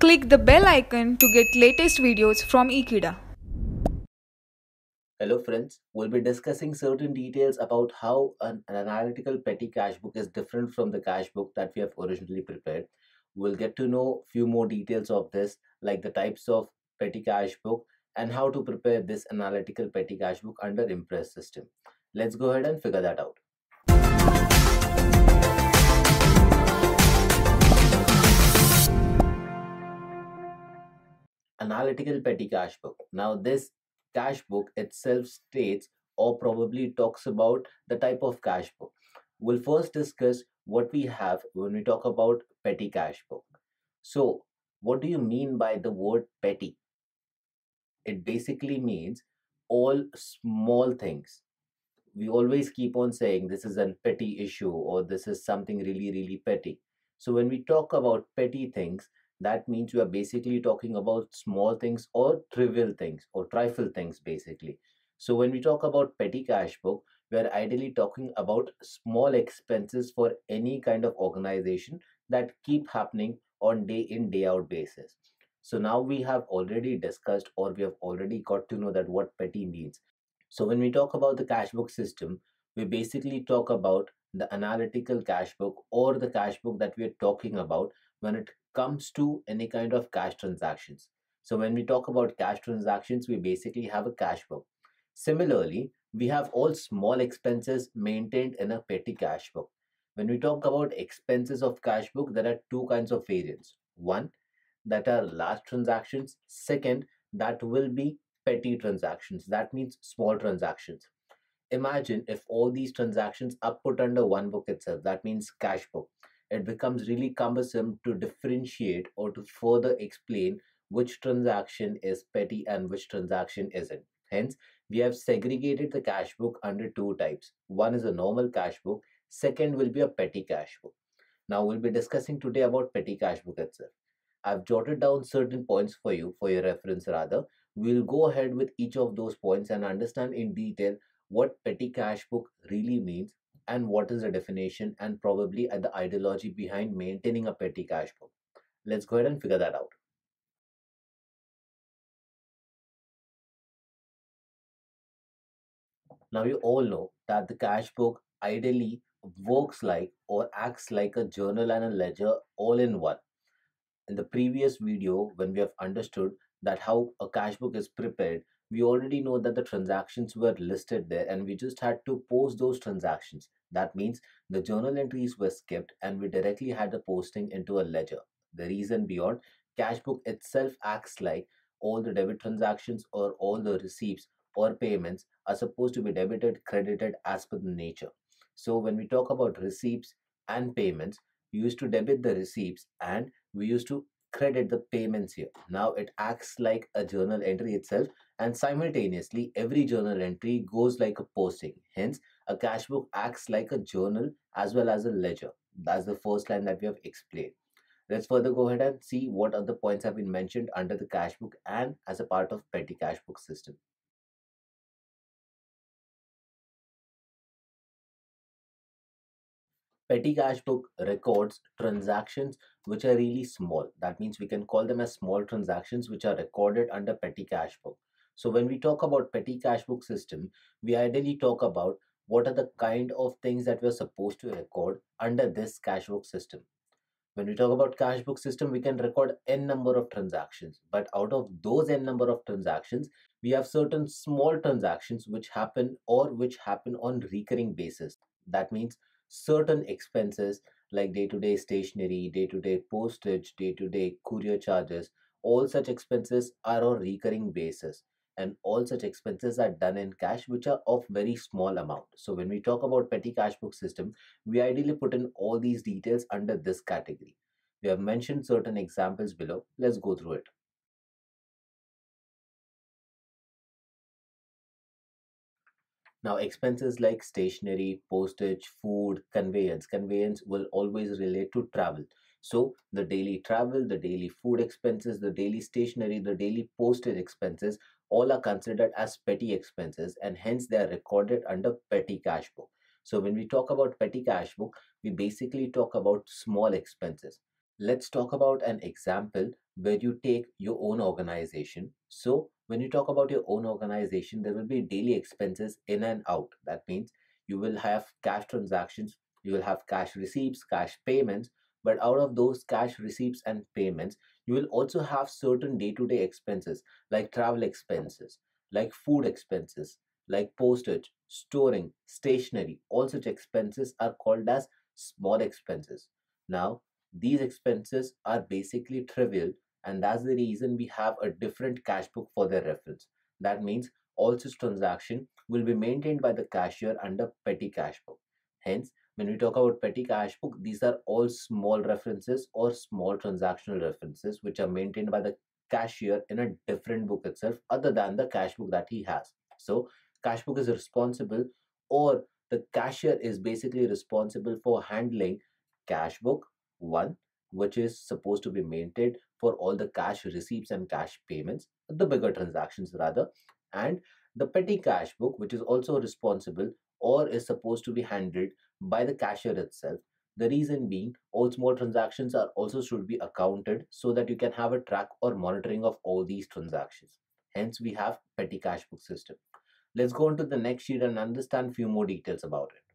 Click the bell icon to get latest videos from Ekeeda. Hello friends, we'll be discussing certain details about how an, an analytical petty cash book is different from the cash book that we have originally prepared. We'll get to know few more details of this like the types of petty cash book and how to prepare this analytical petty cash book under Imprest system. Let's go ahead and figure that out. Analytical petty cash book. Now this cash book itself states or probably talks about the type of cash book. We'll first discuss what we have when we talk about petty cash book. So, what do you mean by the word petty? It basically means all small things. We always keep on saying this is a petty issue or this is something really, really petty. So, when we talk about petty things, that means we are basically talking about small things or trivial things or trifle things basically. So when we talk about petty cash book we are ideally talking about small expenses for any kind of organization that keep happening on day in day out basis. So now we have already discussed or we have already got to know that what petty means. So when we talk about the cash book system we basically talk about the analytical cash book or the cash book that we are talking about when it comes to any kind of cash transactions. So when we talk about cash transactions, we basically have a cash book. Similarly, we have all small expenses maintained in a petty cash book. When we talk about expenses of cash book, there are two kinds of variants. One, that are large transactions. Second, that will be petty transactions. That means small transactions. Imagine if all these transactions are put under one book itself. That means cash book it becomes really cumbersome to differentiate or to further explain which transaction is petty and which transaction isn't. Hence, we have segregated the cash book under two types. One is a normal cash book, second will be a petty cash book. Now, we'll be discussing today about petty cash book itself. I've jotted down certain points for you, for your reference rather. We'll go ahead with each of those points and understand in detail what petty cash book really means and what is the definition and probably at the ideology behind maintaining a petty cash book. Let's go ahead and figure that out. Now you all know that the cash book ideally works like or acts like a journal and a ledger all in one. In the previous video, when we have understood that how a cash book is prepared, we already know that the transactions were listed there and we just had to post those transactions that means the journal entries were skipped and we directly had the posting into a ledger. The reason beyond, Cashbook itself acts like all the debit transactions or all the receipts or payments are supposed to be debited, credited as per the nature. So when we talk about receipts and payments, we used to debit the receipts and we used to credit the payments here. Now it acts like a journal entry itself and simultaneously every journal entry goes like a posting. Hence a cash book acts like a journal as well as a ledger. That's the first line that we have explained. Let's further go ahead and see what other points have been mentioned under the cash book and as a part of petty cash book system. Petty cash book records transactions which are really small. That means we can call them as small transactions which are recorded under petty cash book. So when we talk about petty cash book system, we ideally talk about what are the kind of things that we're supposed to record under this cash book system. When we talk about cash book system, we can record n number of transactions, but out of those n number of transactions, we have certain small transactions which happen or which happen on recurring basis. That means certain expenses like day-to-day stationery, day-to-day postage, day-to-day courier charges, all such expenses are on recurring basis. And all such expenses are done in cash which are of very small amount. So when we talk about petty cash book system we ideally put in all these details under this category. We have mentioned certain examples below. Let's go through it Now, expenses like stationery, postage, food, conveyance. Conveyance will always relate to travel. So, the daily travel, the daily food expenses, the daily stationery, the daily postage expenses all are considered as petty expenses and hence they are recorded under petty cash book. So when we talk about petty cash book, we basically talk about small expenses. Let's talk about an example where you take your own organization. So when you talk about your own organization, there will be daily expenses in and out. That means you will have cash transactions, you will have cash receipts, cash payments, but out of those cash receipts and payments, you will also have certain day to day expenses like travel expenses, like food expenses, like postage, storing, stationery. All such expenses are called as small expenses. Now, these expenses are basically trivial, and that's the reason we have a different cash book for their reference. That means all such transaction will be maintained by the cashier under petty cash book. Hence, when we talk about petty cash book, these are all small references or small transactional references which are maintained by the cashier in a different book itself other than the cash book that he has. So, cash book is responsible or the cashier is basically responsible for handling cash book one which is supposed to be maintained for all the cash receipts and cash payments the bigger transactions rather and the petty cash book which is also responsible or is supposed to be handled by the cashier itself. The reason being all small transactions are also should be accounted so that you can have a track or monitoring of all these transactions. Hence we have petty cash book system. Let's go on to the next sheet and understand few more details about it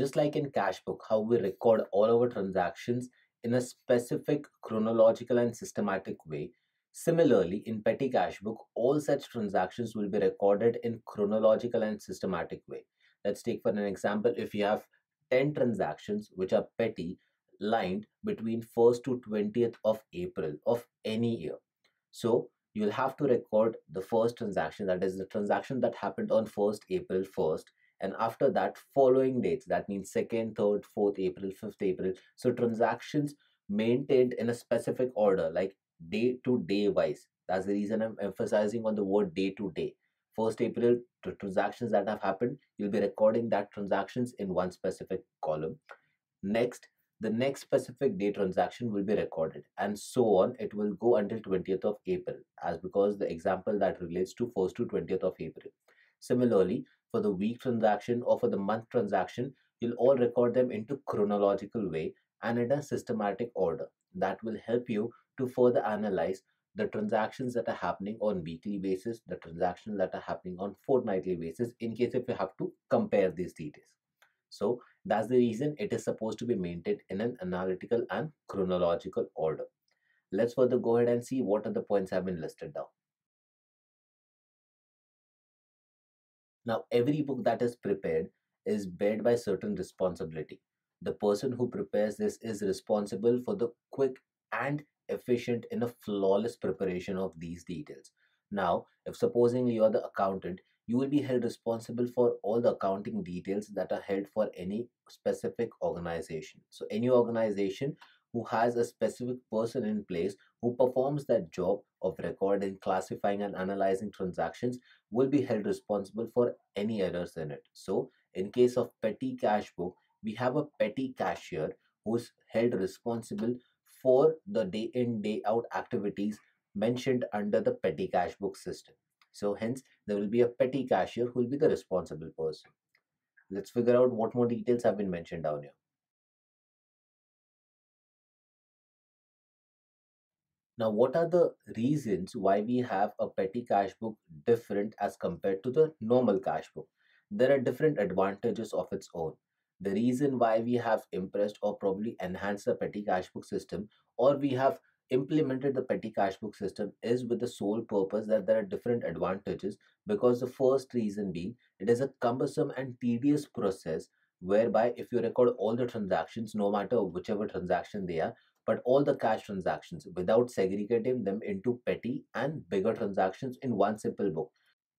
Just like in Cashbook, how we record all our transactions in a specific chronological and systematic way, similarly in Petty Cashbook, all such transactions will be recorded in chronological and systematic way. Let's take for an example, if you have 10 transactions which are petty lined between 1st to 20th of April of any year. So you'll have to record the first transaction, that is the transaction that happened on 1st April 1st, and after that following dates that means 2nd 3rd 4th april 5th april so transactions maintained in a specific order like day to day wise. That's the reason i'm emphasizing on the word day to day. 1st april transactions that have happened you'll be recording that transactions in one specific column. Next the next specific day transaction will be recorded and so on. It will go until 20th of april as because the example that relates to 1st to 20th of april similarly for the week transaction or for the month transaction, you'll all record them into chronological way and in a systematic order. That will help you to further analyze the transactions that are happening on weekly basis, the transactions that are happening on fortnightly basis in case if you have to compare these details. So that's the reason it is supposed to be maintained in an analytical and chronological order. Let's further go ahead and see what are the points have been listed down. Now, every book that is prepared is bared by certain responsibility. The person who prepares this is responsible for the quick and efficient in a flawless preparation of these details. Now, if supposing you are the accountant, you will be held responsible for all the accounting details that are held for any specific organization. So, any organization who has a specific person in place who performs that job of recording, classifying, and analyzing transactions will be held responsible for any errors in it. So, in case of petty cash book, we have a petty cashier who's held responsible for the day in, day out activities mentioned under the petty cash book system. So, hence, there will be a petty cashier who will be the responsible person. Let's figure out what more details have been mentioned down here. Now, what are the reasons why we have a petty cash book different as compared to the normal cash book? There are different advantages of its own. The reason why we have impressed or probably enhanced the petty cash book system or we have implemented the petty cash book system is with the sole purpose that there are different advantages because the first reason being it is a cumbersome and tedious process whereby if you record all the transactions no matter whichever transaction they are but all the cash transactions without segregating them into petty and bigger transactions in one simple book.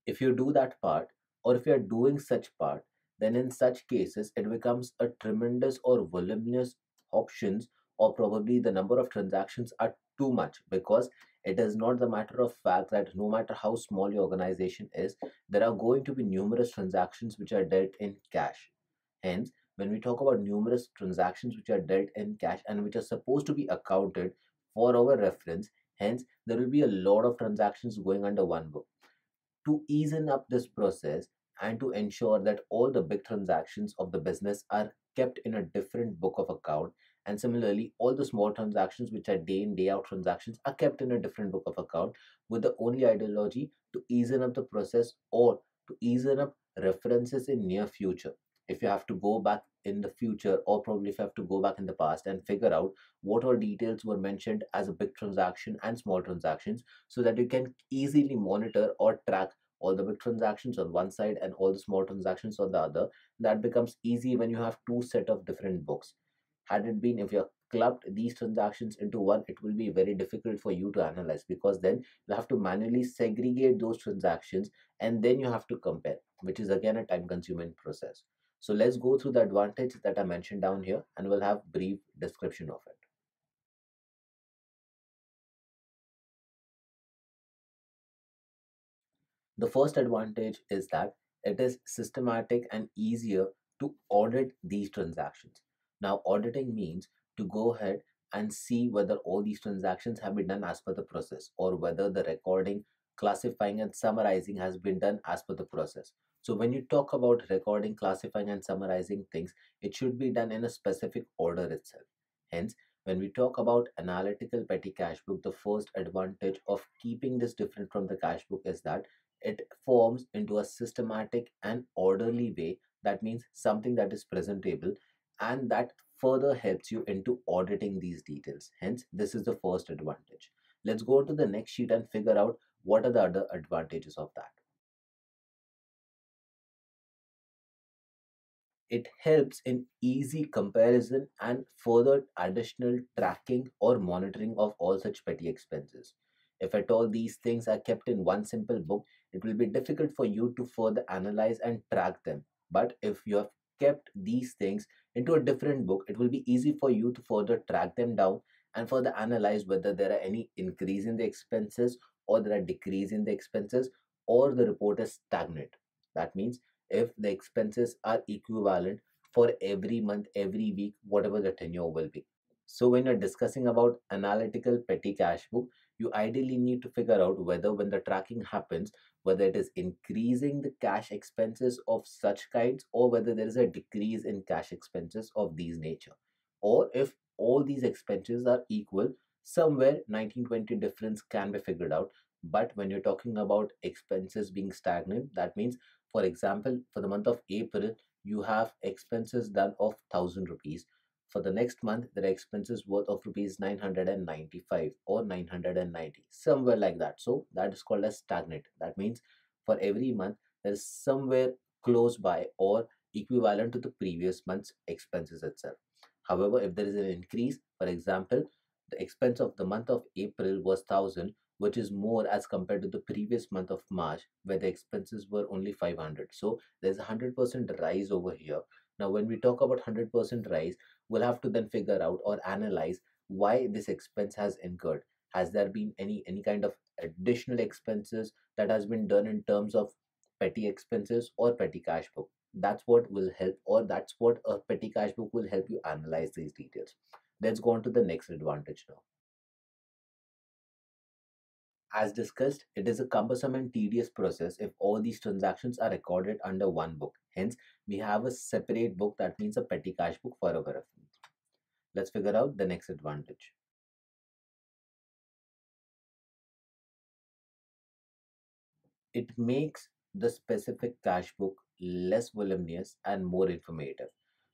If you do that part, or if you are doing such part, then in such cases it becomes a tremendous or voluminous options or probably the number of transactions are too much because it is not the matter of fact that no matter how small your organization is there are going to be numerous transactions which are dealt in cash hence when we talk about numerous transactions which are dealt in cash and which are supposed to be accounted for our reference, hence there will be a lot of transactions going under one book. To ease up this process and to ensure that all the big transactions of the business are kept in a different book of account and similarly all the small transactions which are day in day out transactions are kept in a different book of account with the only ideology to ease up the process or to ease up references in near future if you have to go back in the future or probably if you have to go back in the past and figure out what all details were mentioned as a big transaction and small transactions so that you can easily monitor or track all the big transactions on one side and all the small transactions on the other. That becomes easy when you have two set of different books. Had it been if you clubbed these transactions into one it will be very difficult for you to analyze because then you have to manually segregate those transactions and then you have to compare which is again a time consuming process so let's go through the advantage that i mentioned down here and we'll have brief description of it The first advantage is that it is systematic and easier to audit these transactions. Now, auditing means to go ahead and see whether all these transactions have been done as per the process or whether the recording, classifying, and summarizing has been done as per the process. So, when you talk about recording, classifying, and summarizing things, it should be done in a specific order itself. Hence, when we talk about analytical petty cash book, the first advantage of keeping this different from the cash book is that it forms into a systematic and orderly way. That means something that is presentable and that further helps you into auditing these details. Hence this is the first advantage. Let's go to the next sheet and figure out what are the other advantages of that it helps in easy comparison and further additional tracking or monitoring of all such petty expenses if at all these things are kept in one simple book, it will be difficult for you to further analyze and track them. But if you have kept these things into a different book, it will be easy for you to further track them down and further analyze whether there are any increase in the expenses or there are decrease in the expenses or the report is stagnant. That means if the expenses are equivalent for every month, every week, whatever the tenure will be. So when you're discussing about analytical petty cash book, you ideally need to figure out whether when the tracking happens, whether it is increasing the cash expenses of such kinds or whether there is a decrease in cash expenses of these nature. Or if all these expenses are equal, somewhere 1920 difference can be figured out. But when you're talking about expenses being stagnant, that means, for example, for the month of April, you have expenses done of 1000 rupees for the next month, there are expenses worth of rupees 995 or 990, somewhere like that. So that is called as stagnant. That means for every month, there is somewhere close by or equivalent to the previous month's expenses itself. However, if there is an increase, for example, the expense of the month of April was 1000 which is more as compared to the previous month of March where the expenses were only 500 so there's a 100% rise over here now, when we talk about 100% rise, we'll have to then figure out or analyze why this expense has incurred. Has there been any any kind of additional expenses that has been done in terms of petty expenses or petty cash book? That's what will help, or that's what a petty cash book will help you analyze these details. Let's go on to the next advantage now. As discussed, it is a cumbersome and tedious process if all these transactions are recorded under one book. Hence, we have a separate book that means a petty cash book for our reference. Let's figure out the next advantage. It makes the specific cash book less voluminous and more informative.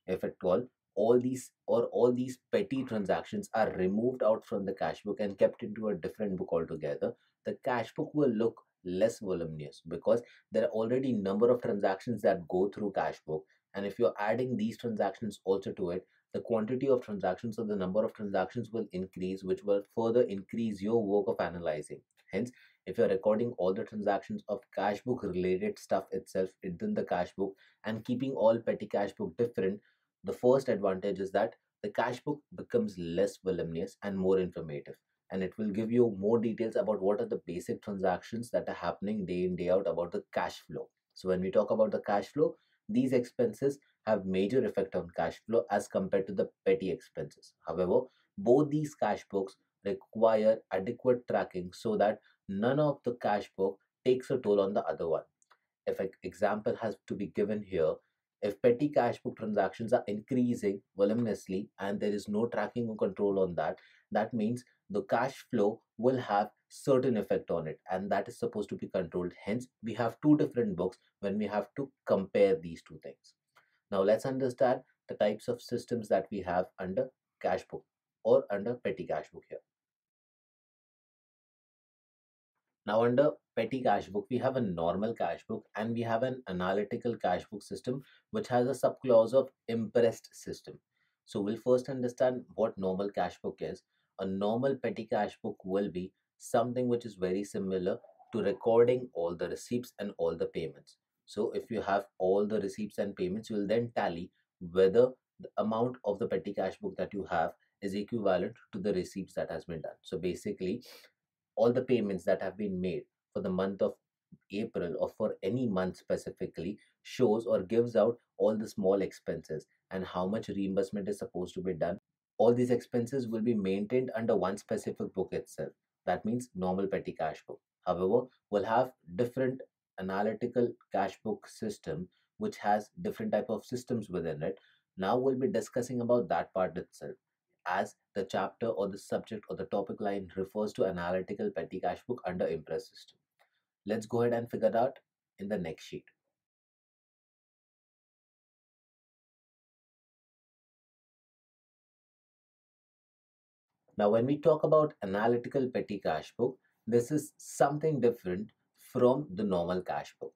If at all, all these or all these petty transactions are removed out from the cash book and kept into a different book altogether, the cash book will look less voluminous because there are already number of transactions that go through cash book. And if you're adding these transactions also to it the quantity of transactions or the number of transactions will increase which will further increase your work of analyzing. Hence if you're recording all the transactions of cash book related stuff itself within the cash book and keeping all petty cash book different the first advantage is that the cash book becomes less voluminous and more informative and it will give you more details about what are the basic transactions that are happening day in day out about the cash flow. So when we talk about the cash flow these expenses have major effect on cash flow as compared to the petty expenses. However both these cash books require adequate tracking so that none of the cash book takes a toll on the other one. If an example has to be given here if petty cash book transactions are increasing voluminously and there is no tracking or control on that, that means the cash flow will have certain effect on it and that is supposed to be controlled. Hence, we have two different books when we have to compare these two things. Now let's understand the types of systems that we have under cash book or under petty cash book here. Now under petty cash book, we have a normal cash book and we have an analytical cash book system which has a subclause of imprest system. So we'll first understand what normal cash book is. A normal petty cash book will be something which is very similar to recording all the receipts and all the payments. So if you have all the receipts and payments, you will then tally whether the amount of the petty cash book that you have is equivalent to the receipts that has been done. So basically, all the payments that have been made for the month of April or for any month specifically shows or gives out all the small expenses and how much reimbursement is supposed to be done. All these expenses will be maintained under one specific book itself. That means normal petty cash book. However, we'll have different analytical cash book system which has different type of systems within it. Now we'll be discussing about that part itself as the chapter or the subject or the topic line refers to analytical petty cash book under Imprest system. Let's go ahead and figure out in the next sheet. Now, when we talk about analytical petty cash book, this is something different from the normal cash book.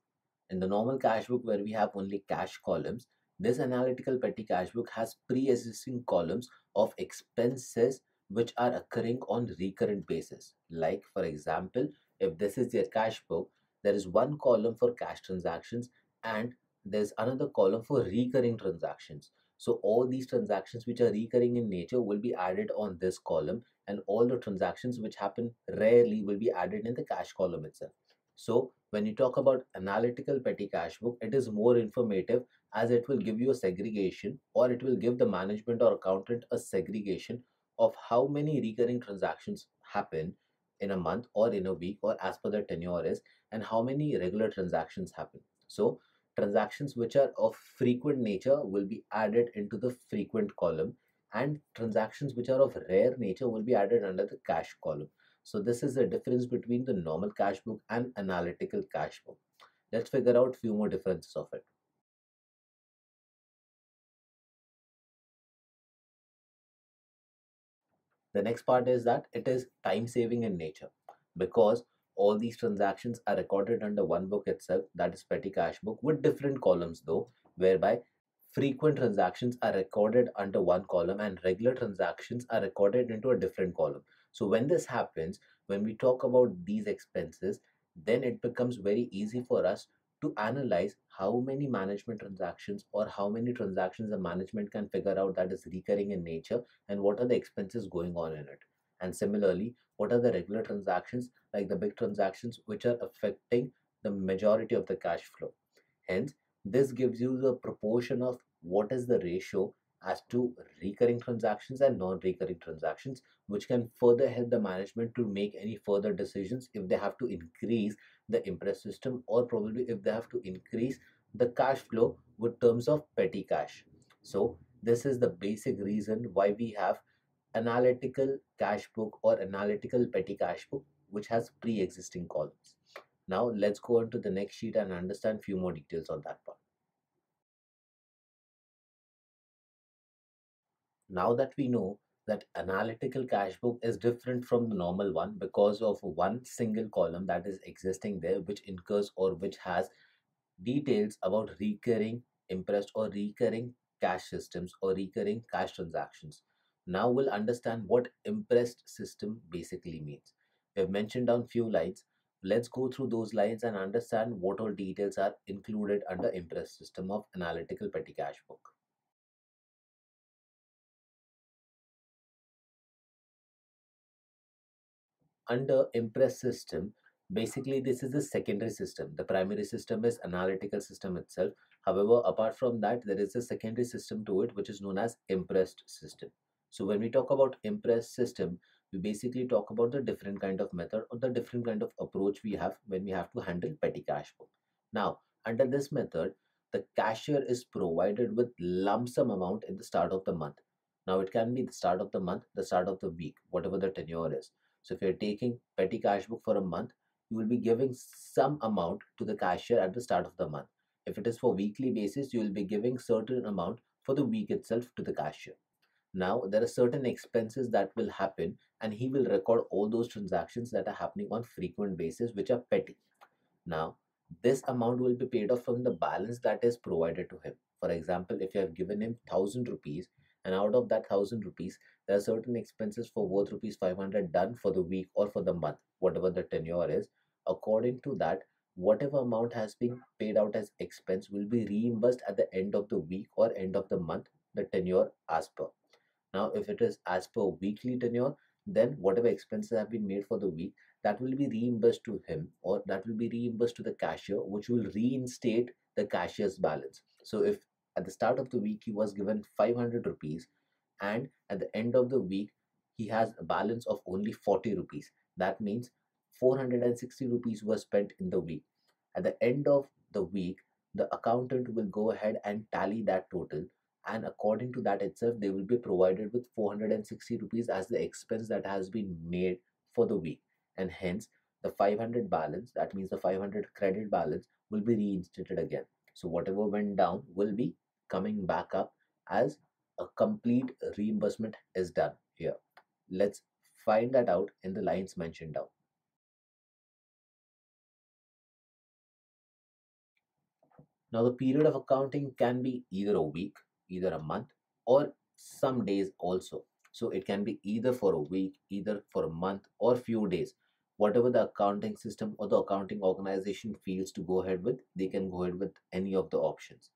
In the normal cash book, where we have only cash columns, this analytical petty cash book has pre-existing columns of expenses which are occurring on recurrent basis. Like for example, if this is your cash book, there is one column for cash transactions and there's another column for recurring transactions. So all these transactions which are recurring in nature will be added on this column and all the transactions which happen rarely will be added in the cash column itself. So when you talk about analytical petty cash book, it is more informative as it will give you a segregation or it will give the management or accountant a segregation of how many recurring transactions happen in a month or in a week or as per the tenure is and how many regular transactions happen. So transactions which are of frequent nature will be added into the frequent column and transactions which are of rare nature will be added under the cash column. So this is the difference between the normal cash book and analytical cash book. Let's figure out few more differences of it. The next part is that it is time saving in nature because all these transactions are recorded under one book itself that is petty cash book with different columns though whereby frequent transactions are recorded under one column and regular transactions are recorded into a different column. So when this happens when we talk about these expenses then it becomes very easy for us to analyze how many management transactions or how many transactions the management can figure out that is recurring in nature and what are the expenses going on in it. And similarly what are the regular transactions like the big transactions which are affecting the majority of the cash flow. Hence this gives you the proportion of what is the ratio as to recurring transactions and non-recurring transactions which can further help the management to make any further decisions if they have to increase the imprest system or probably if they have to increase the cash flow with terms of petty cash. So this is the basic reason why we have analytical cash book or analytical petty cash book which has pre-existing columns. Now let's go on to the next sheet and understand few more details on that part. Now that we know that analytical cash book is different from the normal one because of one single column that is existing there which incurs or which has details about recurring imprest or recurring cash systems or recurring cash transactions. Now we'll understand what imprest system basically means. We've mentioned down few lines. Let's go through those lines and understand what all details are included under imprest system of analytical petty cash book under imprest system basically this is the secondary system the primary system is analytical system itself however apart from that there is a secondary system to it which is known as imprest system so when we talk about imprest system we basically talk about the different kind of method or the different kind of approach we have when we have to handle petty cash book now under this method the cashier is provided with lump sum amount in the start of the month. Now it can be the start of the month, the start of the week, whatever the tenure is. So if you're taking petty cash book for a month, you will be giving some amount to the cashier at the start of the month. If it is for weekly basis, you will be giving certain amount for the week itself to the cashier. Now there are certain expenses that will happen and he will record all those transactions that are happening on frequent basis which are petty. Now this amount will be paid off from the balance that is provided to him. For example, if you have given him 1000 rupees and out of that 1000 rupees there are certain expenses for worth rupees 500 done for the week or for the month whatever the tenure is. According to that whatever amount has been paid out as expense will be reimbursed at the end of the week or end of the month the tenure as per. Now if it is as per weekly tenure then whatever expenses have been made for the week that will be reimbursed to him or that will be reimbursed to the cashier which will reinstate the cashier's balance. So if at the start of the week he was given 500 rupees and at the end of the week he has a balance of only 40 rupees. That means 460 rupees were spent in the week. At the end of the week the accountant will go ahead and tally that total and according to that itself they will be provided with 460 rupees as the expense that has been made for the week. And hence the 500 balance that means the 500 credit balance will be reinstated again. So whatever went down will be coming back up as a complete reimbursement is done here. Let's find that out in the lines mentioned down. Now the period of accounting can be either a week, either a month or some days also. So it can be either for a week, either for a month or few days. Whatever the accounting system or the accounting organization feels to go ahead with, they can go ahead with any of the options.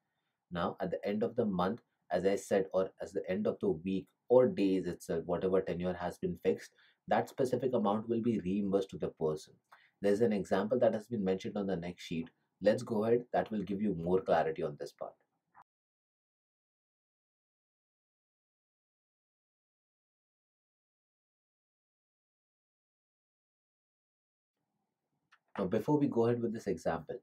Now, at the end of the month, as I said, or as the end of the week or days itself, whatever tenure has been fixed, that specific amount will be reimbursed to the person. There's an example that has been mentioned on the next sheet. Let's go ahead, that will give you more clarity on this part. Now, before we go ahead with this example,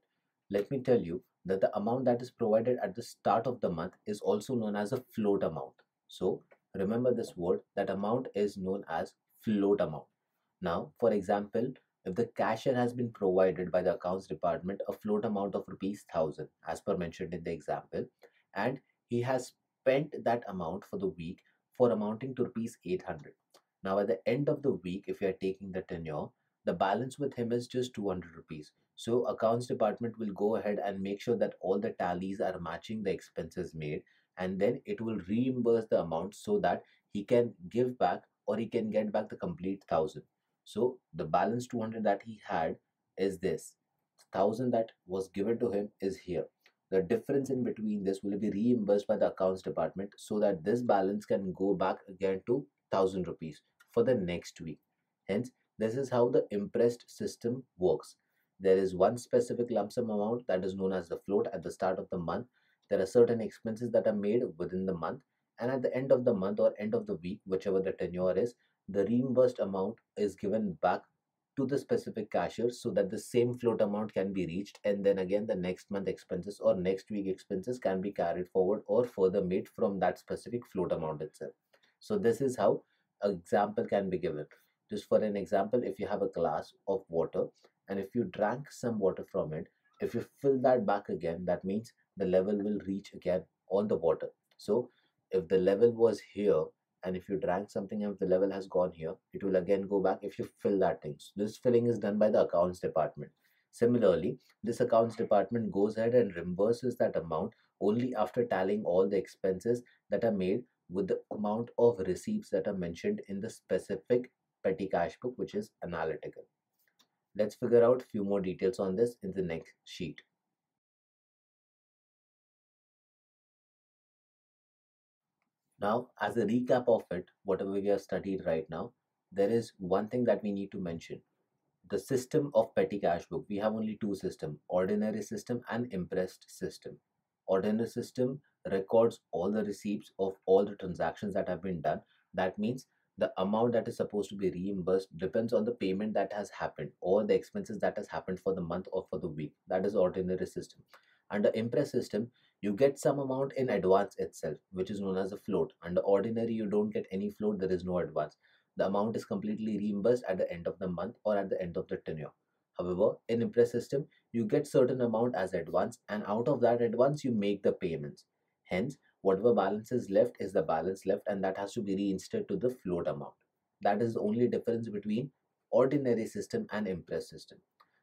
let me tell you that the amount that is provided at the start of the month is also known as a float amount. So remember this word, that amount is known as float amount. Now, for example, if the cashier has been provided by the accounts department a float amount of rupees 1000 as per mentioned in the example and he has spent that amount for the week for amounting to rupees 800 now at the end of the week if you are taking the tenure the balance with him is just 200 rupees so accounts department will go ahead and make sure that all the tallies are matching the expenses made and then it will reimburse the amount so that he can give back or he can get back the complete thousand. So the balance 200 that he had is this. Thousand that was given to him is here. The difference in between this will be reimbursed by the accounts department so that this balance can go back again to thousand rupees for the next week. Hence, this is how the imprest system works. There is one specific lump sum amount that is known as the float at the start of the month. There are certain expenses that are made within the month and at the end of the month or end of the week, whichever the tenure is, the reimbursed amount is given back to the specific cashier so that the same float amount can be reached and then again the next month expenses or next week expenses can be carried forward or further made from that specific float amount itself. So this is how example can be given. Just for an example, if you have a glass of water and if you drank some water from it if you fill that back again that means the level will reach again on the water. So if the level was here and if you drank something and if the level has gone here it will again go back if you fill that thing. So this filling is done by the accounts department. Similarly this accounts department goes ahead and reimburses that amount only after tallying all the expenses that are made with the amount of receipts that are mentioned in the specific petty cash book which is analytical Let's figure out a few more details on this in the next sheet. Now, as a recap of it, whatever we have studied right now, there is one thing that we need to mention. The system of petty cash book, we have only two systems, ordinary system and imprest system. Ordinary system records all the receipts of all the transactions that have been done. That means the amount that is supposed to be reimbursed depends on the payment that has happened or the expenses that has happened for the month or for the week. That is ordinary system. Under imprest system you get some amount in advance itself which is known as a float. Under ordinary you don't get any float there is no advance. The amount is completely reimbursed at the end of the month or at the end of the tenure. However in imprest system you get certain amount as advance and out of that advance you make the payments. Hence whatever balance is left is the balance left and that has to be reinstated to the float amount. That is the only difference between ordinary system and imprest system.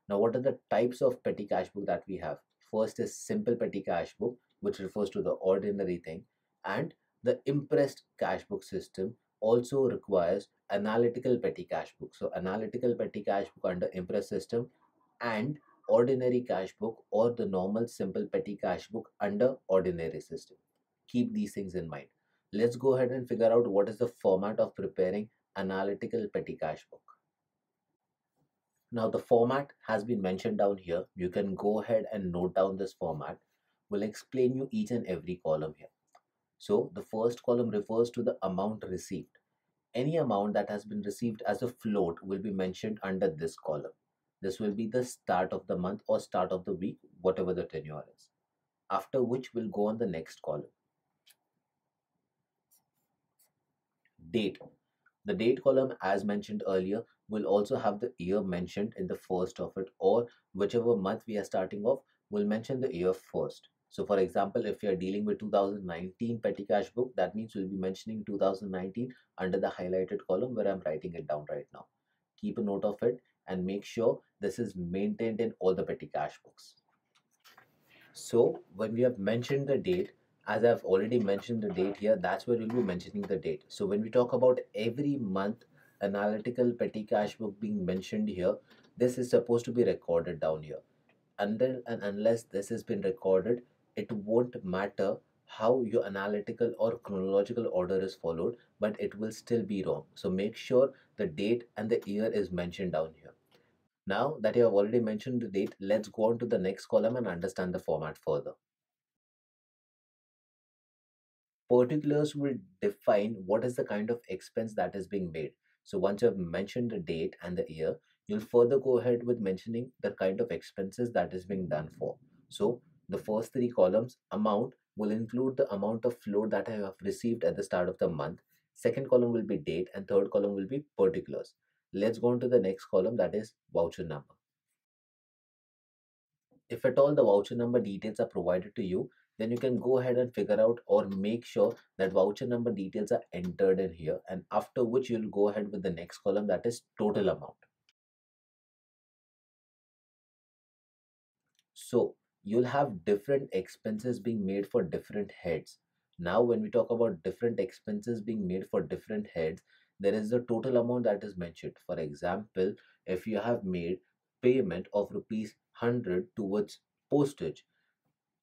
Now what are the types of petty cash book that we have? First is simple petty cash book which refers to the ordinary thing and the imprest cash book system also requires analytical petty cash book. So analytical petty cash book under imprest system and ordinary cash book or the normal simple petty cash book under ordinary system keep these things in mind let's go ahead and figure out what is the format of preparing analytical petty cash book now the format has been mentioned down here you can go ahead and note down this format We'll explain you each and every column here. So the first column refers to the amount received. Any amount that has been received as a float will be mentioned under this column. This will be the start of the month or start of the week, whatever the tenure is. After which we'll go on the next column. Date. The date column as mentioned earlier will also have the year mentioned in the first of it or whichever month we are starting off will mention the year first. So for example, if you're dealing with 2019 petty cash book, that means we'll be mentioning 2019 under the highlighted column where I'm writing it down right now. Keep a note of it and make sure this is maintained in all the petty cash books. So when we have mentioned the date, as I've already mentioned the date here, that's where we'll be mentioning the date. So when we talk about every month analytical petty cash book being mentioned here, this is supposed to be recorded down here. Until and unless this has been recorded, it won't matter how your analytical or chronological order is followed but it will still be wrong so make sure the date and the year is mentioned down here now that you have already mentioned the date let's go on to the next column and understand the format further particulars will define what is the kind of expense that is being made so once you have mentioned the date and the year you'll further go ahead with mentioning the kind of expenses that is being done for so the first three columns amount will include the amount of float that I have received at the start of the month. Second column will be date and third column will be particulars. Let's go on to the next column that is voucher number. If at all the voucher number details are provided to you, then you can go ahead and figure out or make sure that voucher number details are entered in here and after which you'll go ahead with the next column that is total amount. So you'll have different expenses being made for different heads now when we talk about different expenses being made for different heads there is the total amount that is mentioned for example if you have made payment of rupees 100 towards postage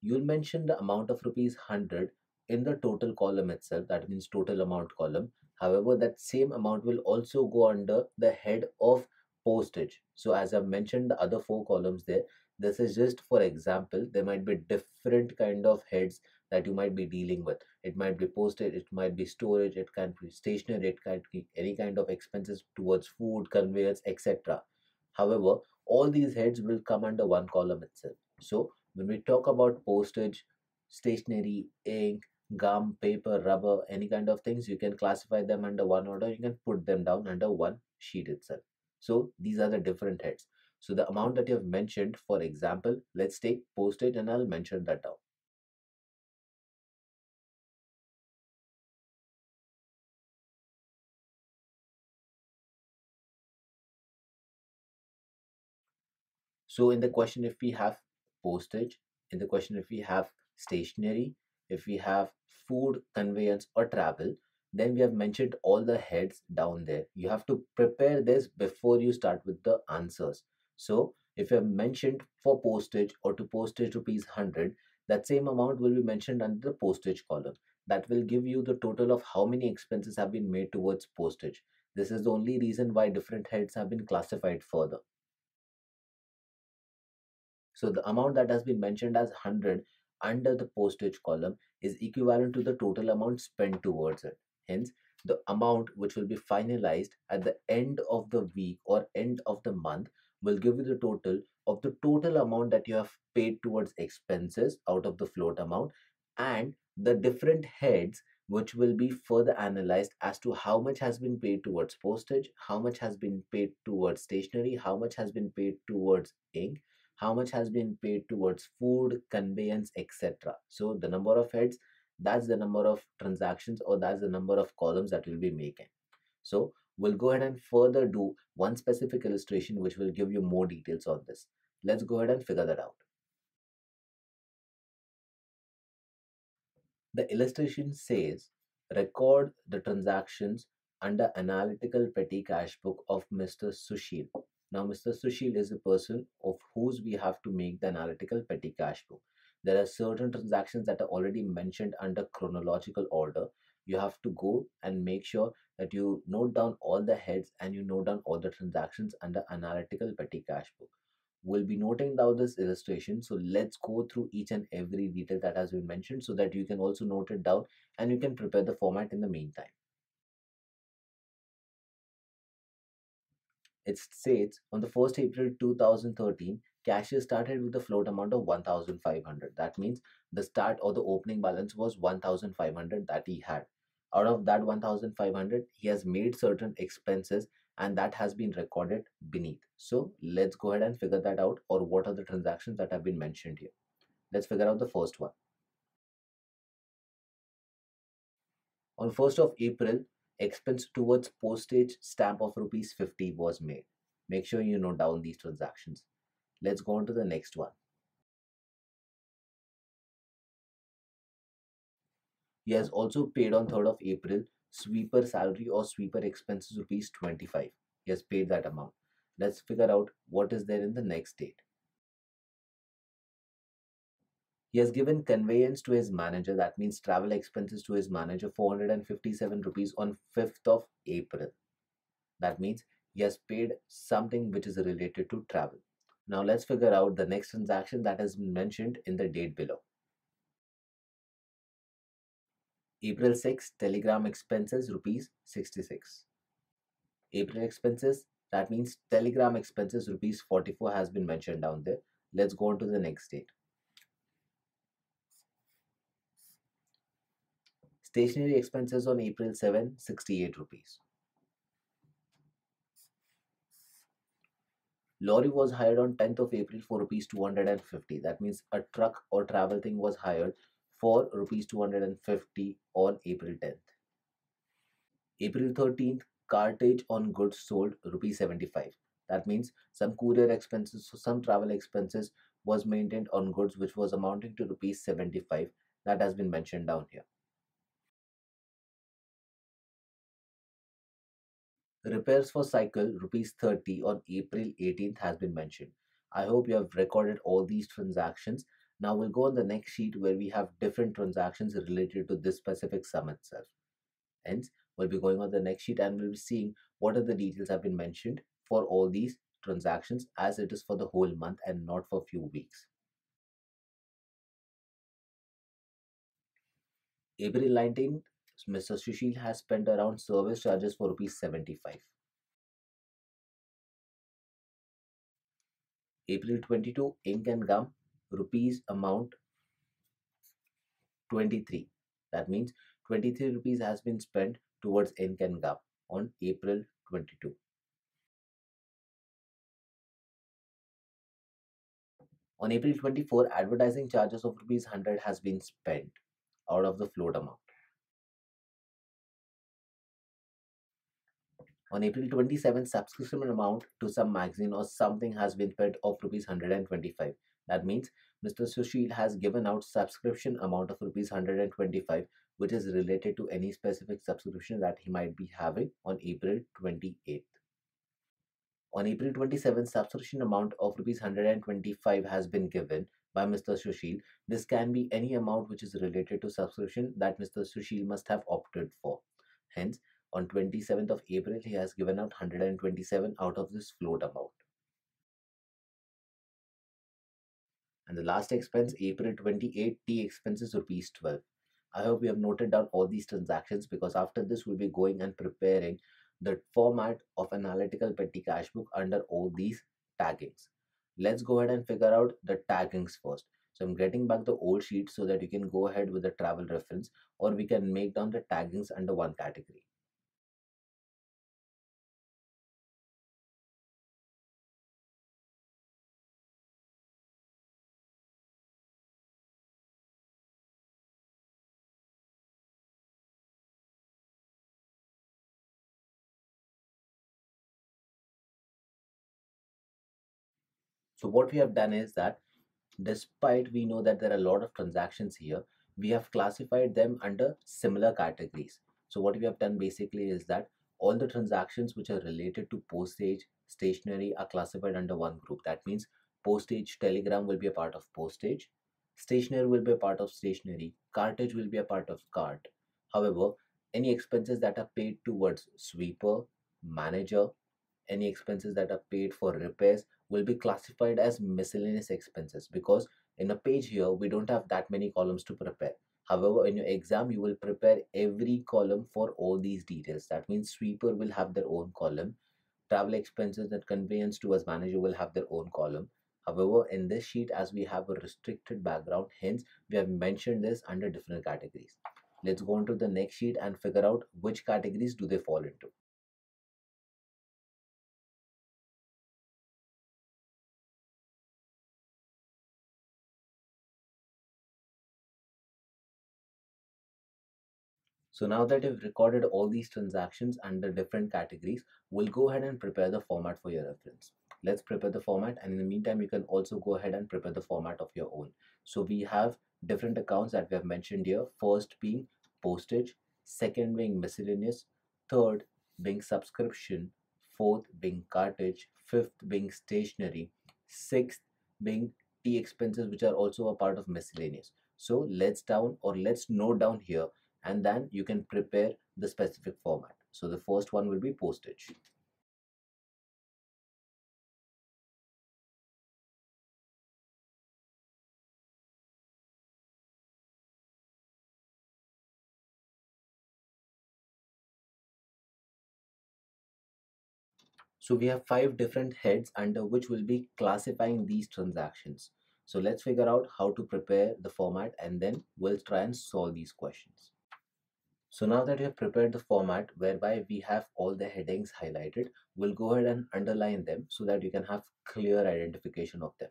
you'll mention the amount of rupees 100 in the total column itself that means total amount column. However that same amount will also go under the head of postage. So as i've mentioned the other four columns there this is just for example there might be different kind of heads that you might be dealing with. It might be postage it might be storage it can be stationery it can be any kind of expenses towards food conveyance etc however all these heads will come under one column itself. So when we talk about postage stationery ink gum paper rubber any kind of things you can classify them under one order. You can put them down under one sheet itself. So these are the different heads. So the amount that you have mentioned, for example, let's take postage and I'll mention that down. So in the question, if we have postage, in the question, if we have stationery, if we have food, conveyance or travel, then we have mentioned all the heads down there. You have to prepare this before you start with the answers. So if you have mentioned for postage or to postage rupees 100, that same amount will be mentioned under the postage column. That will give you the total of how many expenses have been made towards postage. This is the only reason why different heads have been classified further. So the amount that has been mentioned as 100 under the postage column is equivalent to the total amount spent towards it. Hence, the amount which will be finalized at the end of the week or end of the month will give you the total of the total amount that you have paid towards expenses out of the float amount and the different heads which will be further analyzed as to how much has been paid towards postage, how much has been paid towards stationery, how much has been paid towards ink, how much has been paid towards food, conveyance, etc. So the number of heads, that's the number of transactions or that's the number of columns that we'll be making. So we'll go ahead and further do one specific illustration which will give you more details on this. Let's go ahead and figure that out. The illustration says record the transactions under analytical petty cash book of Mr. Sushil. Now, Mr. Sushil is the person of whose we have to make the analytical petty cash book. There are certain transactions that are already mentioned under chronological order. You have to go and make sure that you note down all the heads and you note down all the transactions under analytical petty cash book. We'll be noting down this illustration. So let's go through each and every detail that has been mentioned so that you can also note it down and you can prepare the format in the meantime. It states on the 1st April 2013, cashier started with a float amount of 1500. That means the start or the opening balance was 1500 that he had. Out of that 1500, he has made certain expenses and that has been recorded beneath. So let's go ahead and figure that out or what are the transactions that have been mentioned here. Let's figure out the first one. On 1st of April, expense towards postage stamp of rupees 50 was made. Make sure you note down these transactions. Let's go on to the next one. He has also paid on 3rd of April sweeper salary or sweeper expenses rupees 25 he has paid that amount let's figure out what is there in the next date he has given conveyance to his manager that means travel expenses to his manager 457 rupees on 5th of april. That means he has paid something which is related to travel. Now let's figure out the next transaction that has been mentioned in the date below. April 6 telegram expenses rupees 66 April expenses that means telegram expenses rupees 44 has been mentioned down there. Let's go on to the next date stationery expenses on April 7 68 rupees lorry was hired on 10th of April for rupees 250 that means a truck or travel thing was hired for rupees 250 on April 10th. April 13th, cartage on goods sold rupees 75. That means some courier expenses, so some travel expenses was maintained on goods which was amounting to rupees 75. That has been mentioned down here. Repairs for cycle rupees 30 on April 18th has been mentioned. I hope you have recorded all these transactions now we'll go on the next sheet where we have different transactions related to this specific sum itself. Hence, we'll be going on the next sheet and we'll be seeing what are the details have been mentioned for all these transactions as it is for the whole month and not for few weeks. April 19th, Mr. Sushil has spent around service charges for rupees 75. April 22, ink and gum rupees amount 23 that means 23 rupees has been spent towards ink and gum on april 22 on april 24 advertising charges of rupees 100 has been spent out of the float amount On April 27, subscription amount to some magazine or something has been paid of rupees 125. That means Mr. Sushil has given out subscription amount of rupees 125 which is related to any specific subscription that he might be having on April 28th. On April 27th, subscription amount of rupees 125 has been given by Mr. Sushil. This can be any amount which is related to subscription that Mr. Sushil must have opted for. Hence, on 27th of April, he has given out 127 out of this float amount. And the last expense, April 28, tea expenses rupees 12. I hope you have noted down all these transactions because after this we'll be going and preparing the format of analytical petty cash book under all these taggings. Let's go ahead and figure out the taggings first. So I'm getting back the old sheet so that you can go ahead with the travel reference or we can make down the taggings under one category. So what we have done is that despite we know that there are a lot of transactions here, we have classified them under similar categories. So what we have done basically is that all the transactions which are related to postage, stationery are classified under one group. That means postage, telegram will be a part of postage, stationery will be a part of stationery, cartage will be a part of cart. However, any expenses that are paid towards sweeper, manager, any expenses that are paid for repairs will be classified as miscellaneous expenses because in a page here we don't have that many columns to prepare. However in your exam you will prepare every column for all these details. That means sweeper will have their own column. Travel expenses and conveyance to us manager will have their own column. However in this sheet as we have a restricted background hence we have mentioned this under different categories. Let's go on to the next sheet and figure out which categories do they fall into So now that you've recorded all these transactions under different categories, we'll go ahead and prepare the format for your reference. Let's prepare the format and in the meantime, you can also go ahead and prepare the format of your own. So we have different accounts that we have mentioned here. First being postage, second being miscellaneous, third being subscription, fourth being cartage, fifth being stationery, sixth being tea expenses which are also a part of miscellaneous. So let's down or let's note down here and then you can prepare the specific format. So the first one will be postage. So we have five different heads under which we'll be classifying these transactions. So let's figure out how to prepare the format and then we'll try and solve these questions. So now that we have prepared the format whereby we have all the headings highlighted, we'll go ahead and underline them so that you can have clear identification of them.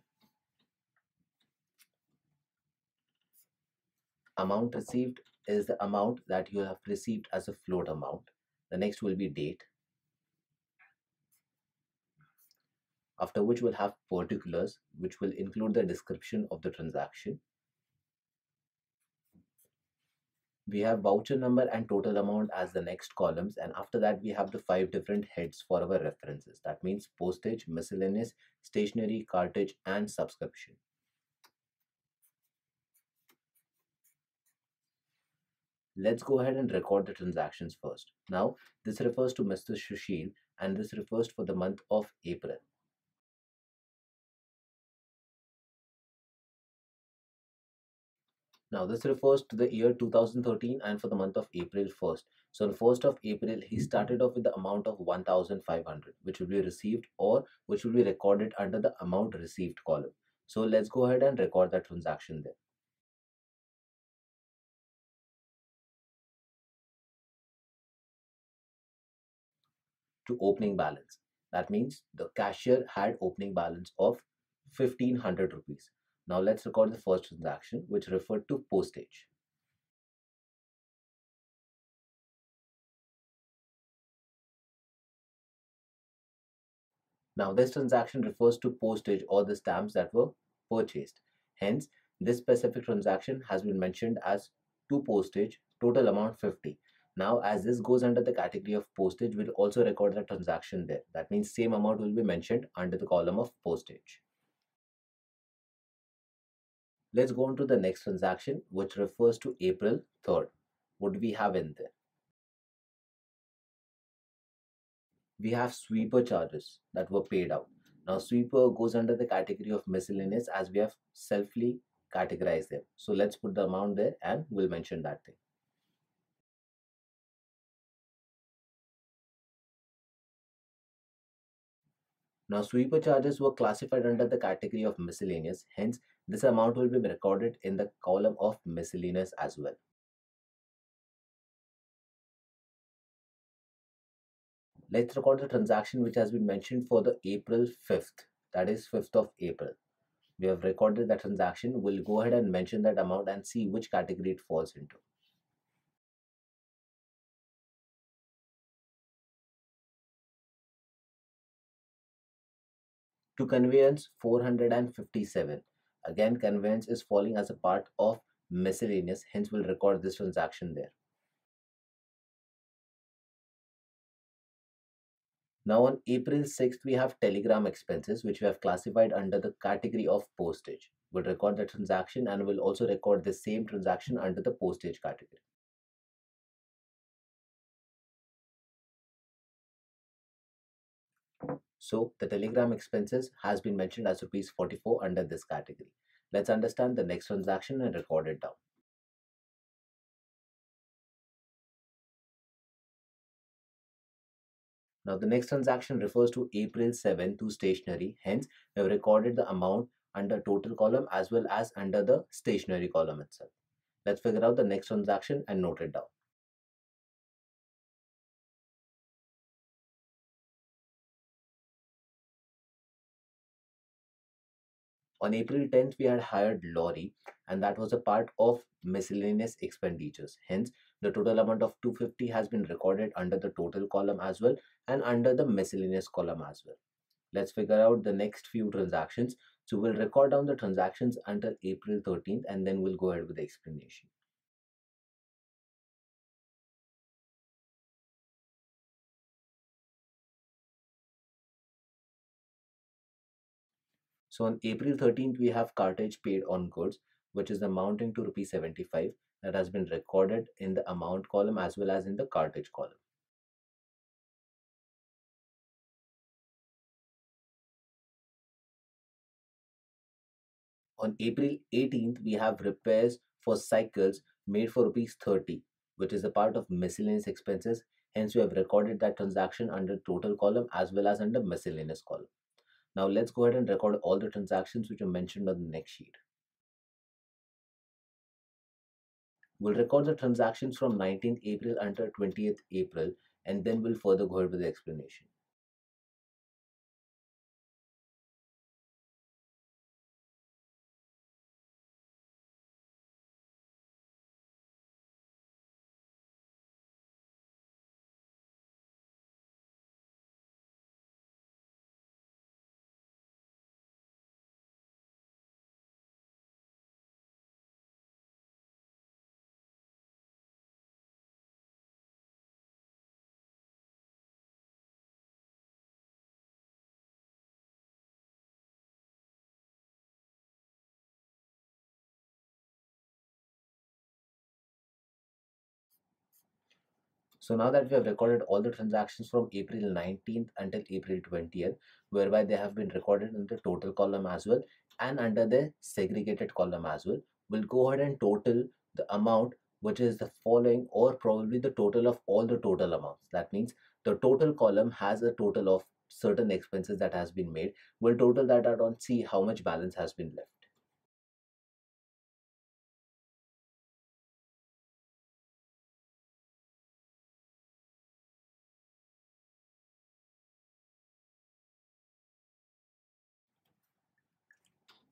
Amount received is the amount that you have received as a float amount. The next will be date. After which we'll have particulars, which will include the description of the transaction. We have voucher number and total amount as the next columns and after that we have the five different heads for our references. That means postage miscellaneous stationery cartage and subscription. Let's go ahead and record the transactions first. Now this refers to mr sushil and this refers for the month of april Now this refers to the year 2013 and for the month of April 1st. So on 1st of April, he started off with the amount of 1500 which will be received or which will be recorded under the amount received column. So let's go ahead and record that transaction there. To opening balance. That means the cashier had opening balance of 1500 rupees. Now let's record the first transaction which referred to postage. Now this transaction refers to postage or the stamps that were purchased. Hence, this specific transaction has been mentioned as to postage, total amount 50. Now, as this goes under the category of postage, we'll also record the transaction there. That means same amount will be mentioned under the column of postage. Let's go on to the next transaction, which refers to April 3rd. What do we have in there? We have sweeper charges that were paid out. Now, sweeper goes under the category of miscellaneous as we have selfly categorized them. So let's put the amount there and we'll mention that thing. Now, sweeper charges were classified under the category of miscellaneous, hence, this amount will be recorded in the column of miscellaneous as well. Let's record the transaction which has been mentioned for the April 5th, that is 5th of April. We have recorded the transaction. We'll go ahead and mention that amount and see which category it falls into. To conveyance 457 again conveyance is falling as a part of miscellaneous hence we'll record this transaction there. Now on april 6th we have telegram expenses which we have classified under the category of postage. We'll record the transaction and we'll also record the same transaction under the postage category So the telegram expenses has been mentioned as rupees 44 under this category. Let's understand the next transaction and record it down. Now the next transaction refers to April 7 to stationery. Hence, we have recorded the amount under total column as well as under the stationery column itself. Let's figure out the next transaction and note it down. On April 10th, we had hired Lorry, and that was a part of miscellaneous expenditures. Hence, the total amount of 250 has been recorded under the total column as well and under the miscellaneous column as well. Let's figure out the next few transactions. So we'll record down the transactions until April 13th and then we'll go ahead with the explanation. So on April 13th, we have cartage paid on goods, which is amounting to rupees 75 that has been recorded in the amount column as well as in the cartage column. On April 18th, we have repairs for cycles made for rupees 30, which is a part of miscellaneous expenses. Hence, we have recorded that transaction under total column as well as under miscellaneous column. Now let's go ahead and record all the transactions which are mentioned on the next sheet. We'll record the transactions from 19th April until 20th April and then we'll further go ahead with the explanation. So now that we have recorded all the transactions from April 19th until April 20th, whereby they have been recorded in the total column as well and under the segregated column as well, we'll go ahead and total the amount which is the following or probably the total of all the total amounts. That means the total column has a total of certain expenses that has been made. We'll total that out and see how much balance has been left.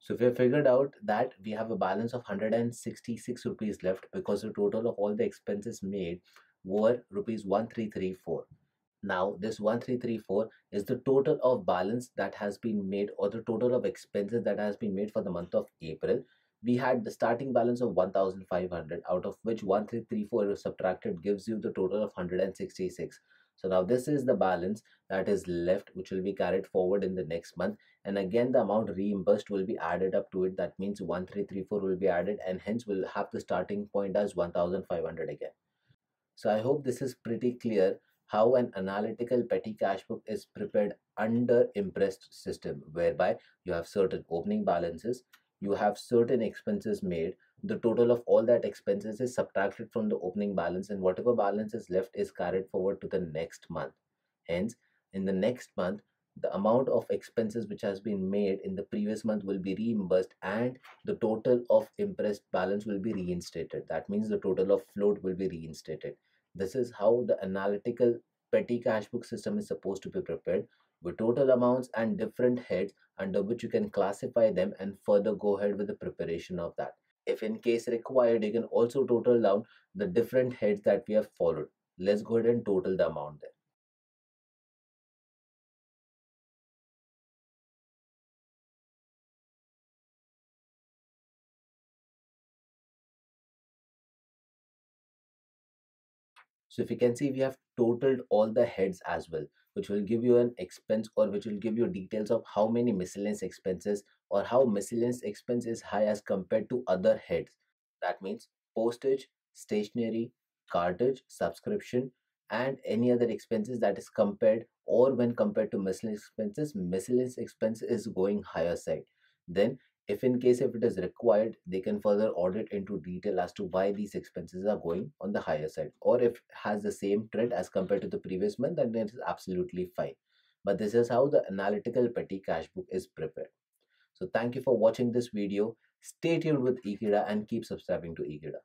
So we have figured out that we have a balance of 166 rupees left because the total of all the expenses made were rupees 1334. Now this 1334 is the total of balance that has been made or the total of expenses that has been made for the month of April. We had the starting balance of 1500 out of which 1334 is subtracted gives you the total of 166. So now this is the balance that is left which will be carried forward in the next month and again the amount reimbursed will be added up to it that means 1334 will be added and hence we'll have the starting point as 1500 again. So I hope this is pretty clear how an analytical petty cash book is prepared under imprest system whereby you have certain opening balances you have certain expenses made the total of all that expenses is subtracted from the opening balance and whatever balance is left is carried forward to the next month. Hence in the next month the amount of expenses which has been made in the previous month will be reimbursed and the total of imprest balance will be reinstated. That means the total of float will be reinstated. This is how the analytical petty cash book system is supposed to be prepared with total amounts and different heads under which you can classify them and further go ahead with the preparation of that if in case required you can also total down the different heads that we have followed. Let's go ahead and total the amount there So if you can see, we have totaled all the heads as well, which will give you an expense or which will give you details of how many miscellaneous expenses or how miscellaneous expense is high as compared to other heads. That means postage, stationery, cartage, subscription, and any other expenses that is compared or when compared to miscellaneous expenses, miscellaneous expense is going higher side. Then if in case if it is required they can further audit into detail as to why these expenses are going on the higher side or if has the same trend as compared to the previous month then it is absolutely fine but this is how the analytical petty cash book is prepared so thank you for watching this video. Stay tuned with ekeeda and keep subscribing to ekeeda